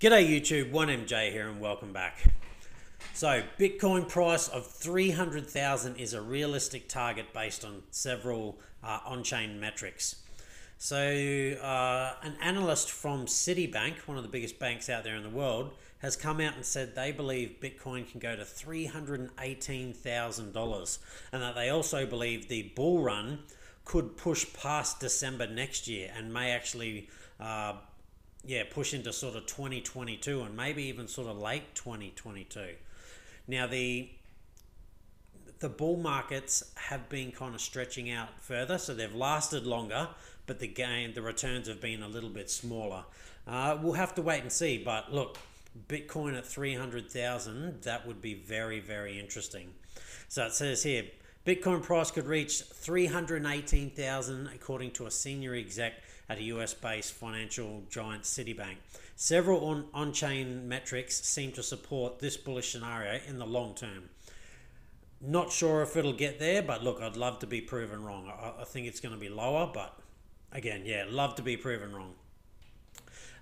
G'day YouTube, 1MJ here and welcome back. So, Bitcoin price of 300,000 is a realistic target based on several uh, on-chain metrics. So, uh, an analyst from Citibank, one of the biggest banks out there in the world, has come out and said they believe Bitcoin can go to $318,000 and that they also believe the bull run could push past December next year and may actually uh, yeah, push into sort of 2022 and maybe even sort of late 2022. Now the the bull markets have been kind of stretching out further, so they've lasted longer, but the gain, the returns have been a little bit smaller. Uh, we'll have to wait and see. But look, Bitcoin at three hundred thousand, that would be very very interesting. So it says here, Bitcoin price could reach three hundred eighteen thousand, according to a senior exec at a US based financial giant Citibank. Several on chain metrics seem to support this bullish scenario in the long term. Not sure if it'll get there, but look, I'd love to be proven wrong. I, I think it's going to be lower, but again, yeah, love to be proven wrong.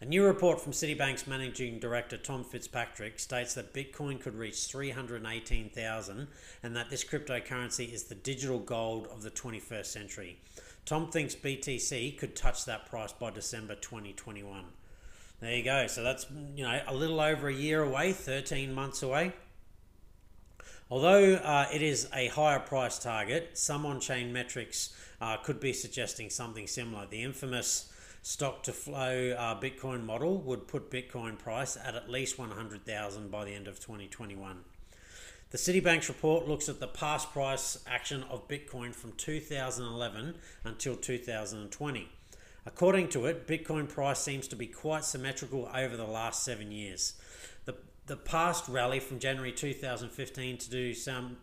A new report from Citibank's managing director Tom Fitzpatrick states that Bitcoin could reach 318,000 and that this cryptocurrency is the digital gold of the 21st century. Tom thinks BTC could touch that price by December 2021. There you go. So that's you know a little over a year away, 13 months away. Although uh, it is a higher price target, some on-chain metrics uh, could be suggesting something similar. The infamous stock to flow uh, Bitcoin model would put Bitcoin price at at least 100,000 by the end of 2021. The Citibank's report looks at the past price action of Bitcoin from 2011 until 2020. According to it, Bitcoin price seems to be quite symmetrical over the last seven years. The, the past rally from January 2015 to do some.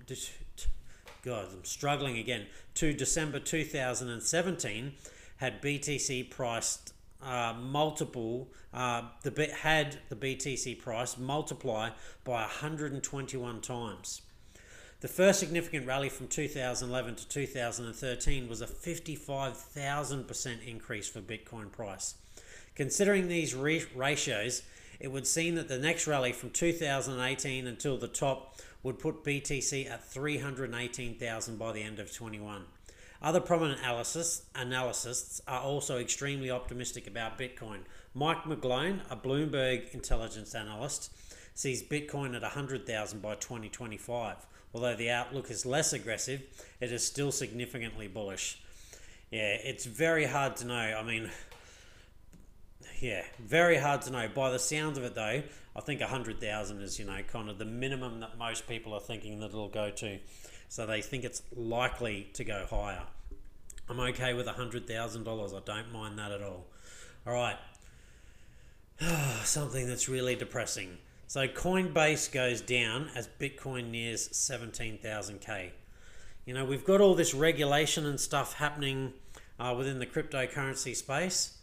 God, I'm struggling again. To December 2017 had BTC priced uh, multiple uh, the bit had the BTC price multiply by 121 times. The first significant rally from 2011 to 2013 was a 55,000% increase for Bitcoin price. Considering these ratios, it would seem that the next rally from 2018 until the top would put BTC at 318,000 by the end of 21. Other prominent analysts, are also extremely optimistic about Bitcoin. Mike McGlone, a Bloomberg intelligence analyst, sees Bitcoin at 100,000 by 2025. Although the outlook is less aggressive, it is still significantly bullish. Yeah, it's very hard to know. I mean, yeah, very hard to know. By the sounds of it, though, I think 100,000 is, you know, kind of the minimum that most people are thinking that it'll go to. So they think it's likely to go higher. I'm okay with $100,000. I don't mind that at all. All right. Something that's really depressing. So Coinbase goes down as Bitcoin nears 17,000K. You know, we've got all this regulation and stuff happening uh, within the cryptocurrency space.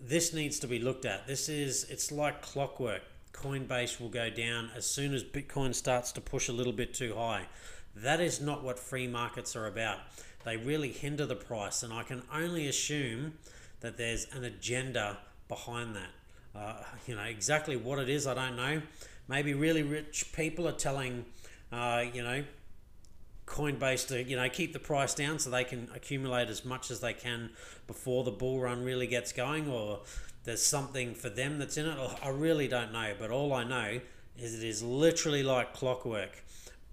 This needs to be looked at. This is, it's like clockwork. Coinbase will go down as soon as Bitcoin starts to push a little bit too high. That is not what free markets are about. They really hinder the price, and I can only assume that there's an agenda behind that. Uh, you know, exactly what it is, I don't know. Maybe really rich people are telling, uh, you know, Coinbase to you know keep the price down so they can accumulate as much as they can before the bull run really gets going, or there's something for them that's in it. I really don't know, but all I know is it is literally like clockwork.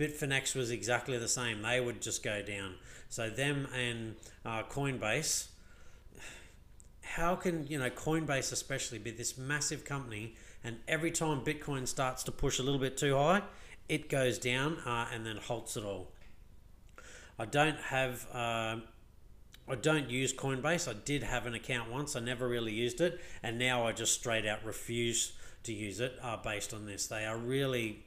Bitfinex was exactly the same. They would just go down. So them and uh, Coinbase. How can you know Coinbase especially be this massive company, and every time Bitcoin starts to push a little bit too high, it goes down uh, and then halts it all. I don't have. Uh, I don't use Coinbase. I did have an account once. I never really used it, and now I just straight out refuse to use it uh, based on this. They are really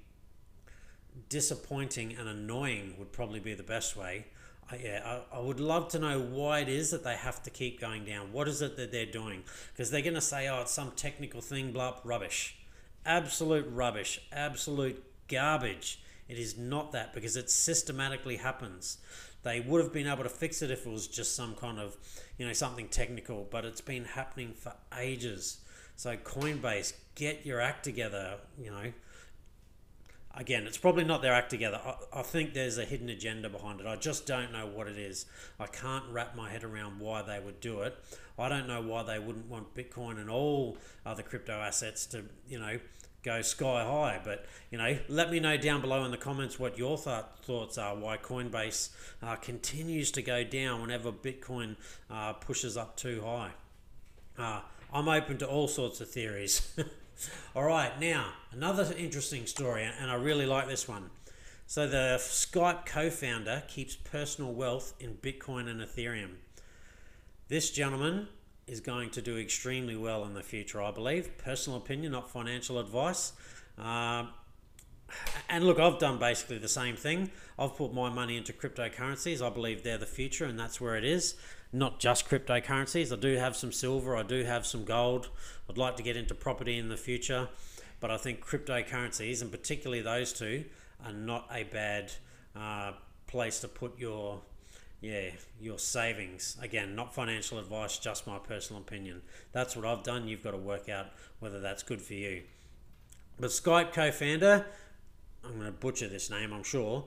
disappointing and annoying would probably be the best way. I, yeah, I, I would love to know why it is that they have to keep going down. What is it that they're doing? Because they're going to say, oh, it's some technical thing, blah, rubbish. Absolute rubbish. Absolute garbage. It is not that because it systematically happens. They would have been able to fix it if it was just some kind of, you know, something technical, but it's been happening for ages. So Coinbase, get your act together. You know, again, it's probably not their act together. I, I, think there's a hidden agenda behind it. I just don't know what it is. I can't wrap my head around why they would do it. I don't know why they wouldn't want Bitcoin and all other crypto assets to, you know, go sky high. But, you know, let me know down below in the comments what your th- thoughts are, why Coinbase uh, continues to go down whenever Bitcoin uh, pushes up too high. Uh, I'm open to all sorts of theories. All right, now another interesting story, and I really like this one. So, the Skype co founder keeps personal wealth in Bitcoin and Ethereum. This gentleman is going to do extremely well in the future, I believe. Personal opinion, not financial advice. Uh, and look, I've done basically the same thing. I've put my money into cryptocurrencies. I believe they're the future, and that's where it is. Not just cryptocurrencies. I do have some silver. I do have some gold. I'd like to get into property in the future, but I think cryptocurrencies, and particularly those two, are not a bad uh, place to put your yeah your savings. Again, not financial advice, just my personal opinion. That's what I've done. You've got to work out whether that's good for you. But Skype co-founder I'm going to butcher this name, I'm sure.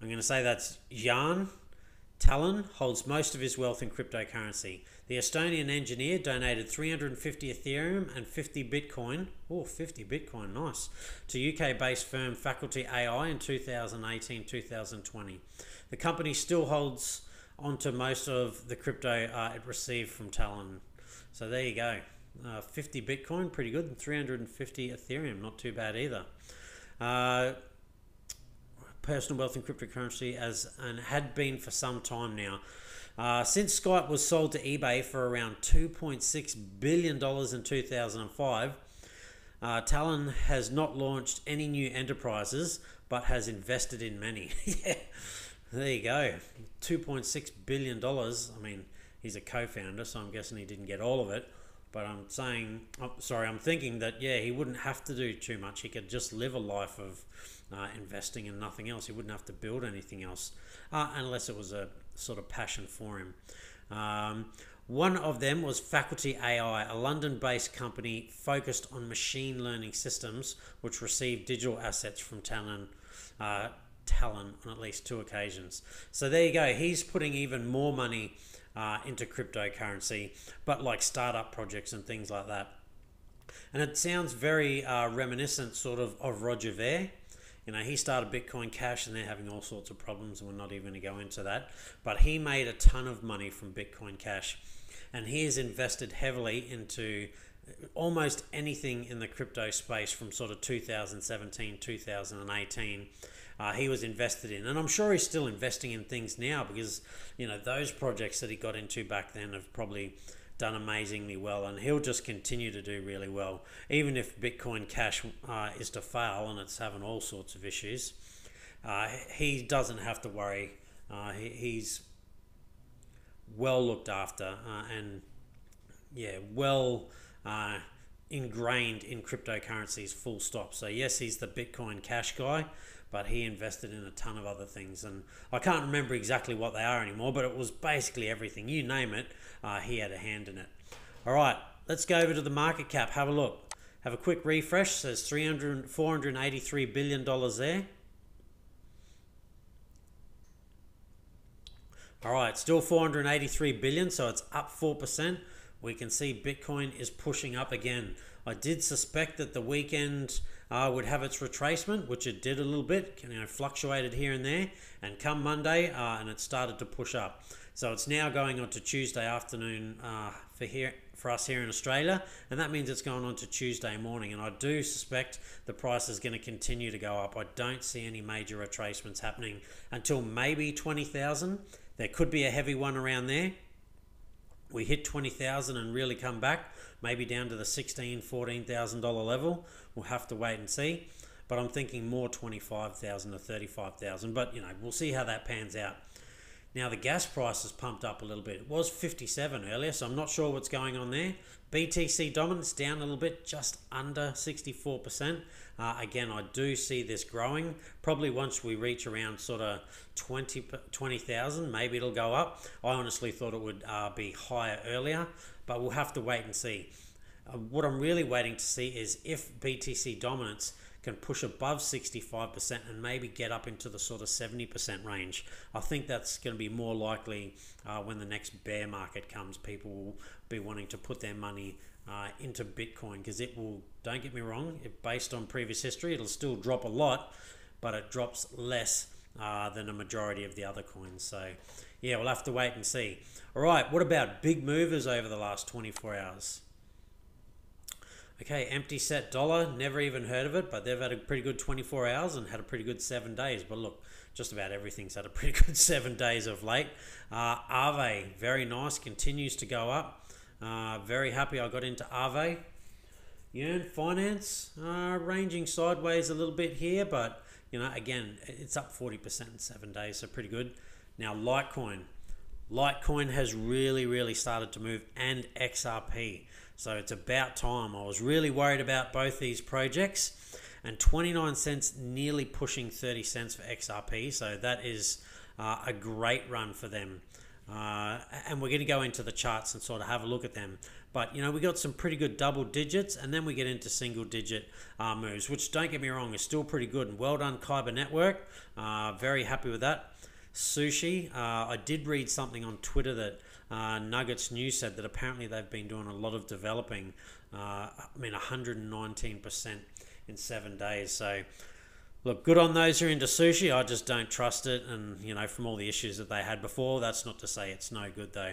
I'm going to say that's Jaan Tallinn holds most of his wealth in cryptocurrency. The Estonian engineer donated 350 Ethereum and 50 Bitcoin, oh, 50 Bitcoin, nice, to UK based firm Faculty AI in 2018 2020. The company still holds onto most of the crypto uh, it received from Tallinn. So there you go. Uh, 50 Bitcoin, pretty good, and 350 Ethereum, not too bad either. Uh, personal wealth in cryptocurrency as and had been for some time now. Uh, since Skype was sold to eBay for around $2.6 billion in 2005, uh, Tallinn has not launched any new enterprises but has invested in many. yeah, there you go. $2.6 billion. I mean, he's a co founder, so I'm guessing he didn't get all of it. But I'm saying, oh, sorry, I'm thinking that, yeah, he wouldn't have to do too much. He could just live a life of uh, investing in nothing else. He wouldn't have to build anything else uh, unless it was a sort of passion for him. Um, one of them was Faculty AI, a London based company focused on machine learning systems which received digital assets from Talon, Uh, Tallinn on at least two occasions. So there you go. He's putting even more money uh, into cryptocurrency, but like startup projects and things like that. And it sounds very uh, reminiscent, sort of, of Roger Ver. You know, he started Bitcoin Cash and they're having all sorts of problems, and we're not even going to go into that. But he made a ton of money from Bitcoin Cash, and he has invested heavily into almost anything in the crypto space from sort of 2017, 2018 uh, he was invested in. And I'm sure he's still investing in things now because, you know, those projects that he got into back then have probably done amazingly well. And he'll just continue to do really well. Even if Bitcoin Cash uh, is to fail and it's having all sorts of issues, uh, he doesn't have to worry. Uh, he, he's well looked after uh, and, yeah, well uh, ingrained in cryptocurrencies full stop. So yes, he's the Bitcoin Cash guy, but he invested in a ton of other things. And I can't remember exactly what they are anymore, but it was basically everything. You name it, uh, he had a hand in it. All right, let's go over to the market cap. Have a look. Have a quick refresh. Says 300, 483 billion dollars there. All right, still 483 billion, so it's up 4%. We can see Bitcoin is pushing up again. I did suspect that the weekend uh, would have its retracement, which it did a little bit, you know, fluctuated here and there, and come Monday, uh, and it started to push up. So it's now going on to Tuesday afternoon uh, for here for us here in Australia, and that means it's going on to Tuesday morning. And I do suspect the price is going to continue to go up. I don't see any major retracements happening until maybe twenty thousand. There could be a heavy one around there. We hit twenty thousand and really come back maybe down to the $16,000, $14,000 level. We'll have to wait and see. But I'm thinking more 25,000 to 35,000. But, you know, we'll see how that pans out. Now, the gas price has pumped up a little bit. It was 57 earlier, so I'm not sure what's going on there. BTC dominance down a little bit, just under 64%. Uh, again, I do see this growing. Probably once we reach around sort of 20 20,000, maybe it'll go up. I honestly thought it would uh, be higher earlier, but we'll have to wait and see. Uh, what I'm really waiting to see is if BTC dominance can push above 65% and maybe get up into the sort of 70% range. I think that's going to be more likely uh, when the next bear market comes. People will be wanting to put their money uh, into Bitcoin because it will, don't get me wrong, it, based on previous history, it'll still drop a lot, but it drops less uh, than a majority of the other coins. So, yeah, we'll have to wait and see. All right, what about big movers over the last 24 hours? Okay, empty set dollar, never even heard of it, but they've had a pretty good 24 hours and had a pretty good seven days. But look, just about everything's had a pretty good seven days of late. Uh, Aave, very nice, continues to go up. Uh, very happy I got into Aave. Yearn Finance, uh, ranging sideways a little bit here, but you know, again, it's up 40% in seven days, so pretty good. Now, Litecoin. Litecoin has really, really started to move, and XRP. So it's about time. I was really worried about both these projects, and 29 cents nearly pushing 30 cents for XRP. So that is uh, a great run for them. Uh, and we're going to go into the charts and sort of have a look at them. But you know, we got some pretty good double digits, and then we get into single digit uh, moves, which don't get me wrong, is still pretty good. And well done, Kyber Network. Uh, very happy with that. Sushi. Uh, I did read something on Twitter that uh, Nuggets News said that apparently they've been doing a lot of developing. Uh, I mean, 119% in seven days. So, look, good on those who are into sushi. I just don't trust it. And, you know, from all the issues that they had before, that's not to say it's no good, though.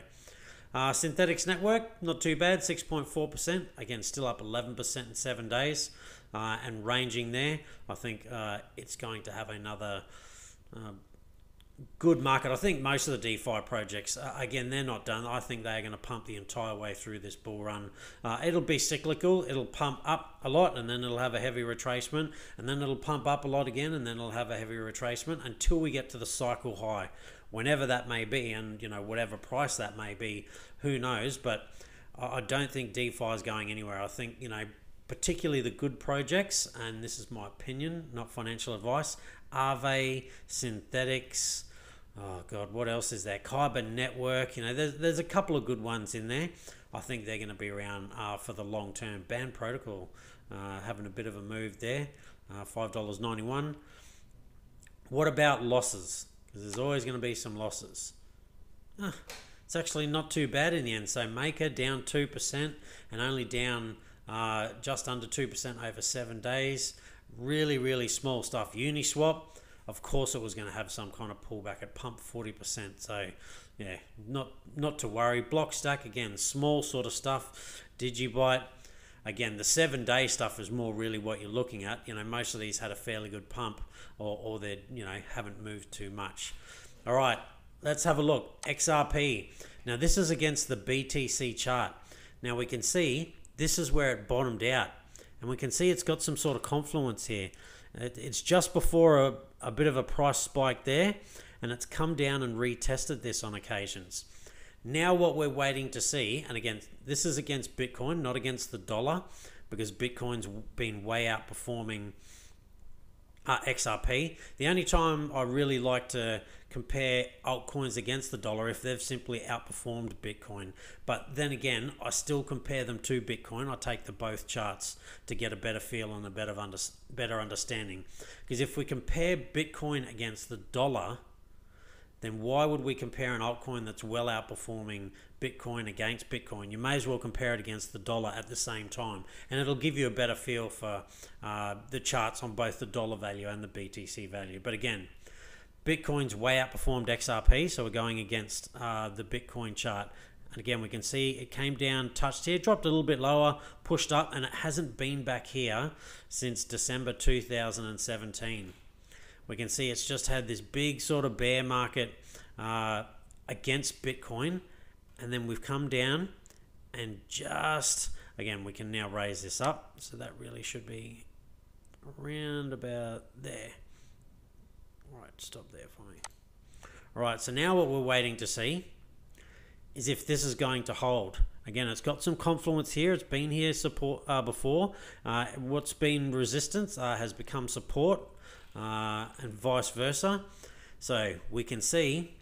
Uh, Synthetix Network, not too bad, 6.4%. Again, still up 11% in seven days. Uh, and ranging there, I think uh, it's going to have another uh, good market. I think most of the DeFi projects, uh, again, they're not done. I think they're going to pump the entire way through this bull run. Uh, it'll be cyclical. It'll pump up a lot, and then it'll have a heavy retracement, and then it'll pump up a lot again, and then it'll have a heavy retracement until we get to the cycle high, whenever that may be, and you know whatever price that may be, who knows? But I don't think DeFi is going anywhere. I think you know particularly the good projects, and this is my opinion, not financial advice. Aave, Synthetix, oh god, what else is there? Kyber Network. You know, there's there's a couple of good ones in there. I think they're going to be around uh, for the long term. Band Protocol uh, having a bit of a move there, uh, five dollars ninety one. What about losses? Because there's always going to be some losses. It's actually not too bad in the end. So Maker down two percent and only down uh, just under two percent over seven days. Really, really small stuff. Uniswap of course it was going to have some kind of pullback. It pumped 40%. So, yeah, not not to worry. Blockstack again, small sort of stuff. Digibyte, again, the seven day stuff is more really what you're looking at. You know, most of these had a fairly good pump or, or they, you know, haven't moved too much. All right, let's have a look. XRP. Now, this is against the BTC chart. Now, we can see this is where it bottomed out. And we can see it's got some sort of confluence here. It's just before a, a bit of a price spike there, and it's come down and retested this on occasions. Now, what we're waiting to see, and again, this is against Bitcoin, not against the dollar, because Bitcoin's been way outperforming uh, XRP. The only time I really like to compare altcoins against the dollar if they've simply outperformed Bitcoin. But then again, I still compare them to Bitcoin. I take the both charts to get a better feel and a better under, better understanding. Because if we compare Bitcoin against the dollar, then why would we compare an altcoin that's well outperforming Bitcoin against Bitcoin? You may as well compare it against the dollar at the same time, and it'll give you a better feel for uh, the charts on both the dollar value and the BTC value. But again, Bitcoin's way outperformed XRP, so we're going against uh, the Bitcoin chart. And again, we can see it came down, touched here, dropped a little bit lower, pushed up, and it hasn't been back here since December 2017. We can see it's just had this big sort of bear market uh, against Bitcoin, and then we've come down and just again we can now raise this up, so that really should be around about there. Stop there for me. All right, so now what we're waiting to see is if this is going to hold. Again, it's got some confluence here. It's been here support uh, before. Uh, what's been resistance uh, has become support, uh, and vice versa. So we can see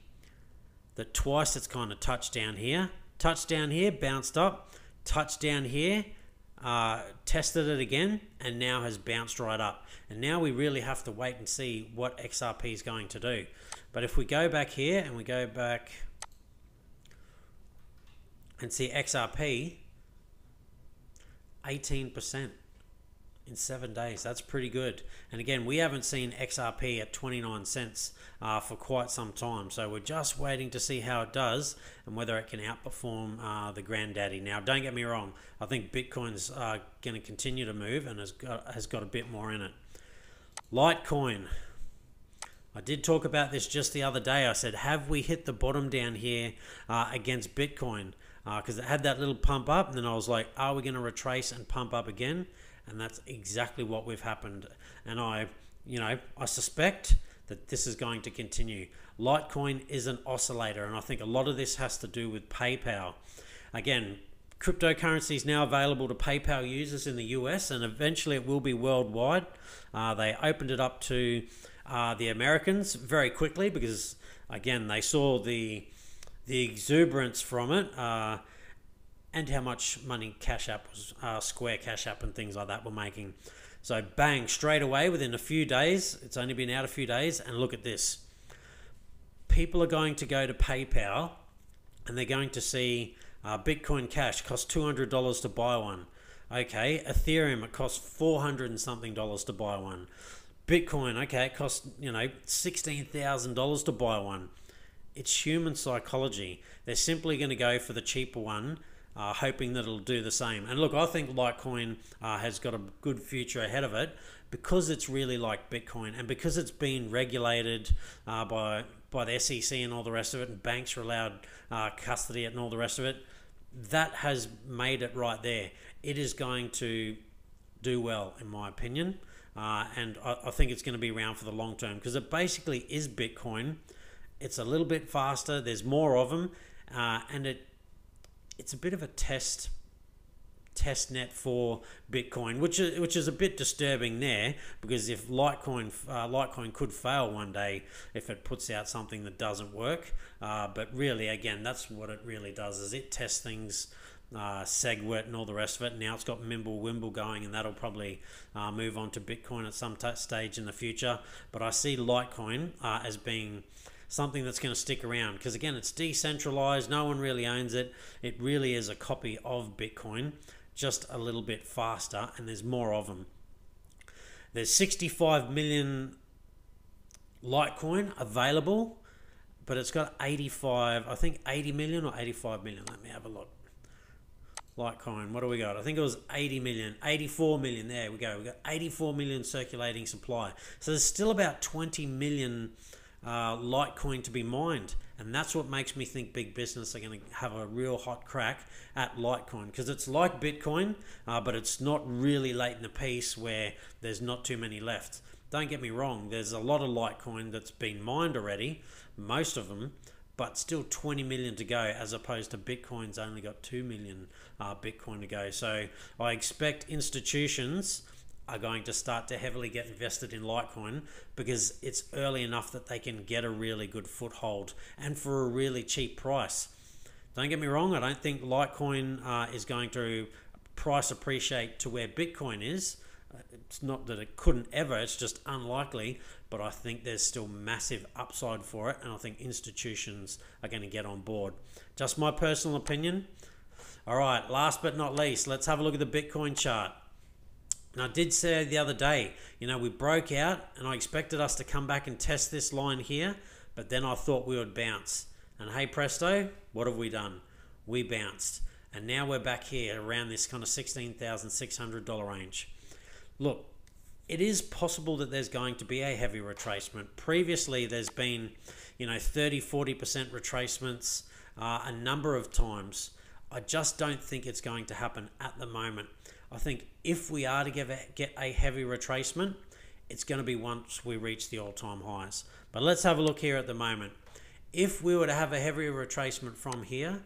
that twice it's kind of touched down here, touched down here, bounced up, touched down here, uh, tested it again and now has bounced right up. And now we really have to wait and see what XRP is going to do. But if we go back here and we go back and see XRP, 18% in seven days. That's pretty good. And again, we haven't seen XRP at 29 cents uh, for quite some time. So we're just waiting to see how it does and whether it can outperform uh, the granddaddy. Now, don't get me wrong. I think Bitcoin's uh, going to continue to move and has got, has got a bit more in it. Litecoin. I did talk about this just the other day. I said, have we hit the bottom down here uh, against Bitcoin? Because uh, it had that little pump up, and then I was like, are we going to retrace and pump up again? And that's exactly what we've happened. And I, you know, I suspect that this is going to continue. Litecoin is an oscillator, and I think a lot of this has to do with PayPal. Again, cryptocurrency is now available to PayPal users in the US, and eventually it will be worldwide. Uh, they opened it up to uh, the Americans very quickly because, again, they saw the the exuberance from it. Uh, and how much money Cash App was, uh, Square Cash App and things like that were making. So bang, straight away within a few days, it's only been out a few days, and look at this. People are going to go to PayPal and they're going to see uh, Bitcoin Cash costs $200 to buy one. Okay, Ethereum, it costs 400 and something dollars to buy one. Bitcoin, okay, it costs, you know, $16,000 to buy one. It's human psychology. They're simply going to go for the cheaper one uh, hoping that it'll do the same. And look, I think Litecoin uh, has got a good future ahead of it because it's really like Bitcoin and because it's been regulated uh, by by the SEC and all the rest of it, and banks are allowed uh, custody and all the rest of it. That has made it right there. It is going to do well, in my opinion, uh, and I, I think it's going to be around for the long term because it basically is Bitcoin. It's a little bit faster. There's more of them, uh, and it it's a bit of a test test net for Bitcoin, which is which is a bit disturbing there because if Litecoin uh, Litecoin could fail one day if it puts out something that doesn't work, uh, but really again that's what it really does is it tests things. Uh, SegWit and all the rest of it. Now it's got Mimblewimble going, and that'll probably uh, move on to Bitcoin at some t- stage in the future. But I see Litecoin uh, as being something that's going to stick around because again it's decentralized no one really owns it it really is a copy of bitcoin just a little bit faster and there's more of them there's 65 million litecoin available but it's got 85 i think 80 million or 85 million let me have a look Litecoin, what do we got? I think it was 80 million, 84 million. There we go. We got 84 million circulating supply. So there's still about 20 million uh, Litecoin to be mined. And that's what makes me think big business are going to have a real hot crack at Litecoin because it's like Bitcoin, uh, but it's not really late in the piece where there's not too many left. Don't get me wrong, there's a lot of Litecoin that's been mined already, most of them, but still 20 million to go as opposed to Bitcoin's only got 2 million uh, Bitcoin to go. So I expect institutions are going to start to heavily get invested in Litecoin because it's early enough that they can get a really good foothold and for a really cheap price. Don't get me wrong, I don't think Litecoin uh, is going to price appreciate to where Bitcoin is. It's not that it couldn't ever, it's just unlikely, but I think there's still massive upside for it, and I think institutions are going to get on board. Just my personal opinion. All right, last but not least, let's have a look at the Bitcoin chart. And I did say the other day, you know, we broke out and I expected us to come back and test this line here, but then I thought we would bounce. And hey presto, what have we done? We bounced. And now we're back here around this kind of $16,600 range. Look, it is possible that there's going to be a heavy retracement. Previously, there's been, you know, 30, 40% retracements uh, a number of times. I just don't think it's going to happen at the moment. I think if we are to get a, get a heavy retracement, it's going to be once we reach the all time highs. But let's have a look here at the moment. If we were to have a heavy retracement from here,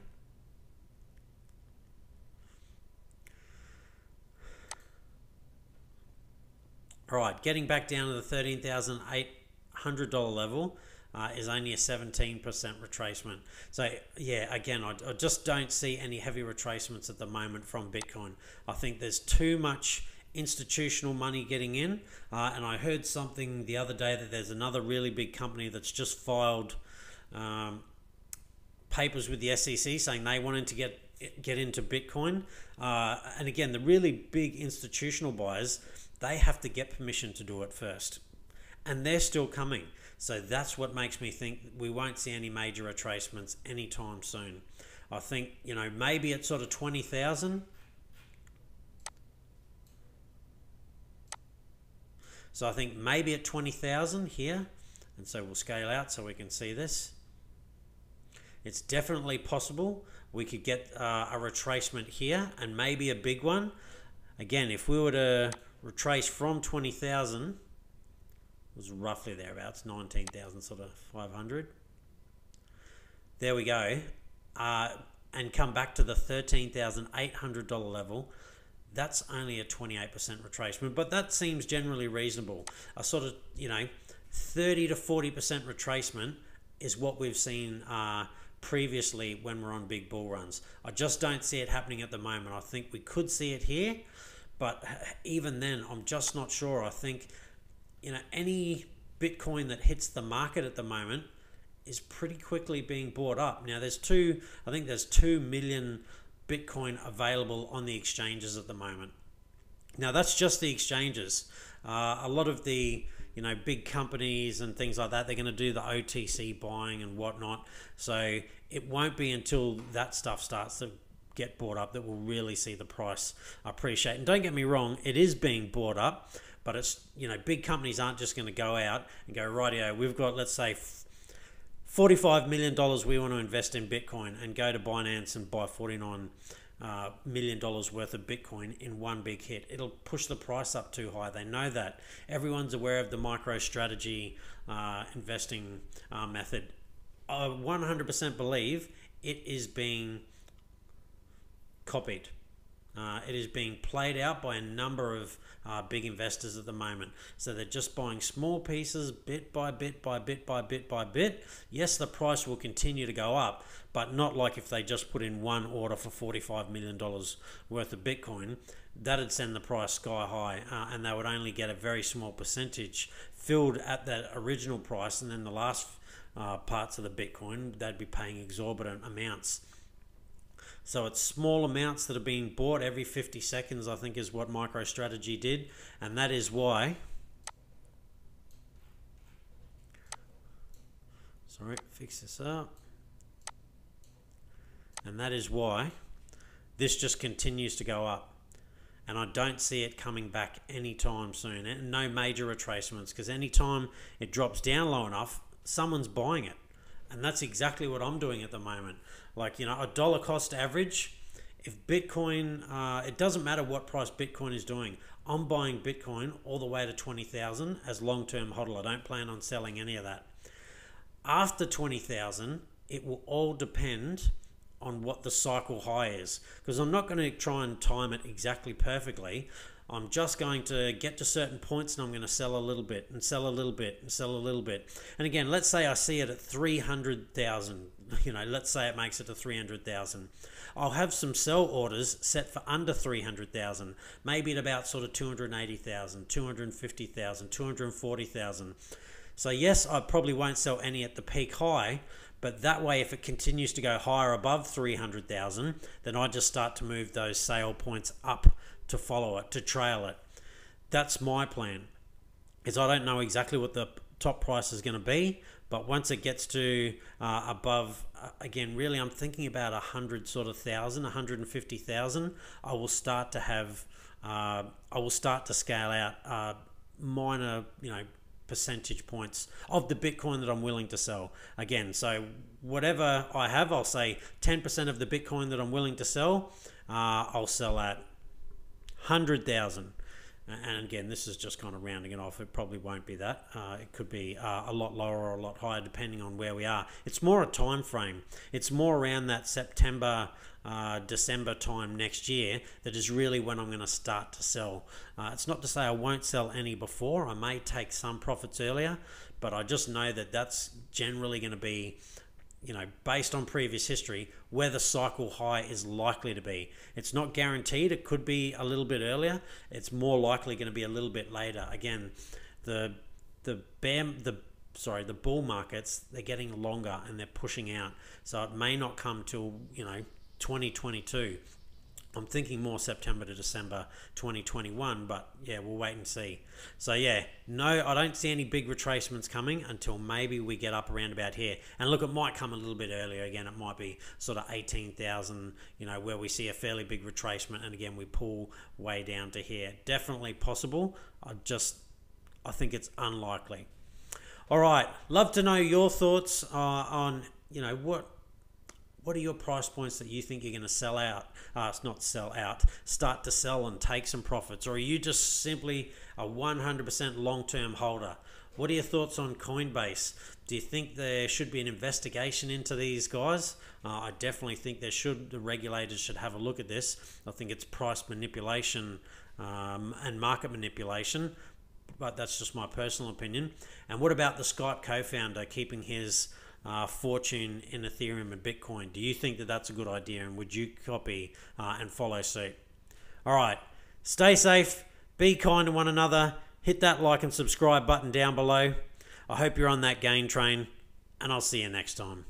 All right, getting back down to the $13,800 level, uh, is only a 17% retracement. So, yeah, again, I, I just don't see any heavy retracements at the moment from Bitcoin. I think there's too much institutional money getting in. Uh, and I heard something the other day that there's another really big company that's just filed um, papers with the SEC saying they wanted to get get into Bitcoin. Uh, and again, the really big institutional buyers, they have to get permission to do it first. And they're still coming. So that's what makes me think we won't see any major retracements anytime soon. I think, you know, maybe at sort of 20,000. So I think maybe at 20,000 here. And so we'll scale out so we can see this. It's definitely possible we could get uh, a retracement here and maybe a big one. Again, if we were to retrace from 20,000, it was roughly thereabouts, 19,000 sort of 500. There we go. Uh, and come back to the $13,800 level. That's only a 28% retracement, but that seems generally reasonable. A sort of, you know, 30 to 40% retracement is what we've seen uh, previously when we're on big bull runs. I just don't see it happening at the moment. I think we could see it here, but even then, I'm just not sure. I think you know any Bitcoin that hits the market at the moment is pretty quickly being bought up. Now there's two, I think there's two million Bitcoin available on the exchanges at the moment. Now that's just the exchanges. Uh, a lot of the you know big companies and things like that they're going to do the OTC buying and whatnot. So it won't be until that stuff starts to get bought up that we'll really see the price appreciate. And don't get me wrong, it is being bought up, but it's you know big companies aren't just going to go out and go rightio. We've got let's say. $45 million we want to invest in Bitcoin and go to Binance and buy 49 uh, million dollars worth of Bitcoin in one big hit. It'll push the price up too high. They know that. Everyone's aware of the MicroStrategy uh, investing uh, method. I 100% believe it is being copied. Uh, it is being played out by a number of uh, big investors at the moment. So they're just buying small pieces, bit by bit by bit by bit by bit. Yes, the price will continue to go up, but not like if they just put in one order for $45 million worth of Bitcoin. That'd send the price sky high, uh, and they would only get a very small percentage filled at that original price, and then the last uh, parts of the Bitcoin, they'd be paying exorbitant amounts. So it's small amounts that are being bought every 50 seconds, I think, is what MicroStrategy did. And that is why. Sorry, fix this up. And that is why this just continues to go up. And I don't see it coming back anytime soon. And no major retracements because anytime it drops down low enough, someone's buying it. And that's exactly what I'm doing at the moment. Like, you know, a dollar cost average, if Bitcoin, uh, it doesn't matter what price Bitcoin is doing. I'm buying Bitcoin all the way to 20,000 as long term hodl. I don't plan on selling any of that. After 20,000, it will all depend on what the cycle high is because I'm not going to try and time it exactly perfectly. I'm just going to get to certain points and I'm going to sell a little bit and sell a little bit and sell a little bit. And again, let's say I see it at 300,000. You know, let's say it makes it to 300,000. I'll have some sell orders set for under 300,000, maybe at about sort of 280,000, 250,000, 240,000. So yes, I probably won't sell any at the peak high, but that way, if it continues to go higher above 300,000, then I just start to move those sale points up to follow it, to trail it. That's my plan. Is I don't know exactly what the top price is going to be, but once it gets to uh, above, uh, again, really, I'm thinking about a hundred sort of thousand, 150,000. I will start to have, uh, I will start to scale out uh, minor, you know, percentage points of the Bitcoin that I'm willing to sell. Again, so whatever I have, I'll say 10% of the Bitcoin that I'm willing to sell, uh, I'll sell at 100,000. and again, this is just kind of rounding it off. It probably won't be that. Uh, it could be uh, a lot lower or a lot higher, depending on where we are. It's more a time frame. It's more around that September, uh, December time next year that is really when I'm going to start to sell. Uh, it's not to say I won't sell any before. I may take some profits earlier, but I just know that that's generally going to be you know, based on previous history, where the cycle high is likely to be. It's not guaranteed. It could be a little bit earlier. It's more likely going to be a little bit later. Again, the the bear the sorry the bull markets they're getting longer and they're pushing out. So it may not come till you know 2022. I'm thinking more September to December 2021, but yeah, we'll wait and see. So yeah, no, I don't see any big retracements coming until maybe we get up around about here. And look, it might come a little bit earlier. Again, it might be sort of 18,000, you know, where we see a fairly big retracement, and again we pull way down to here. Definitely possible. I just, I think it's unlikely. All right, love to know your thoughts uh, on, you know, what what are your price points that you think you're going to sell out? Uh, not sell out, start to sell and take some profits, or are you just simply a 100% long term holder? What are your thoughts on Coinbase? Do you think there should be an investigation into these guys? Uh, I definitely think there should. The regulators should have a look at this. I think it's price manipulation um, and market manipulation, but that's just my personal opinion. And what about the Skype co founder keeping his uh, fortune in Ethereum and Bitcoin. Do you think that that's a good idea and would you copy uh, and follow suit? All right, stay safe, be kind to one another, hit that like and subscribe button down below. I hope you're on that gain train, and I'll see you next time.